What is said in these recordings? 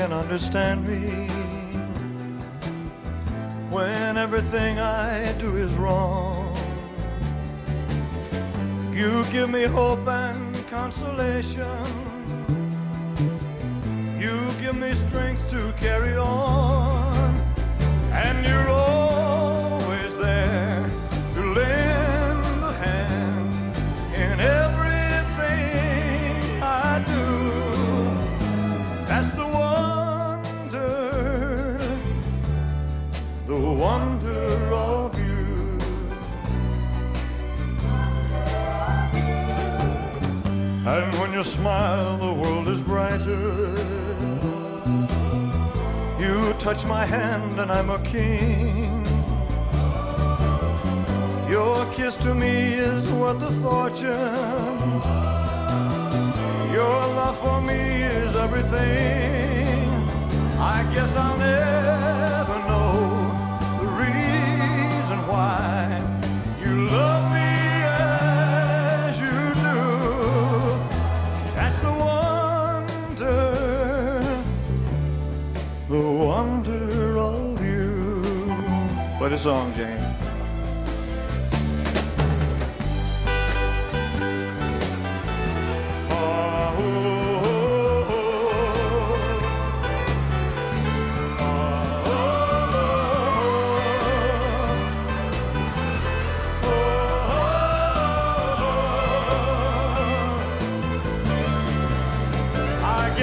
can understand me when everything I do is wrong. You give me hope and consolation. You give me strength to carry on. And you're the wonder of you. And when you smile, the world is brighter. You touch my hand, and I'm a king. Your kiss to me is worth a fortune. Your love for me is everything. I guess I'll never Play the song, Jane.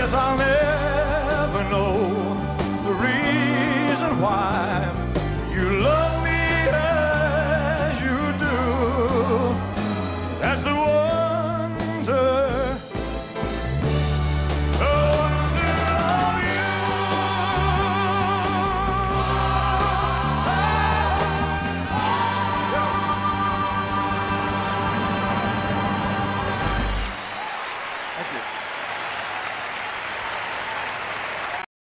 I'll never know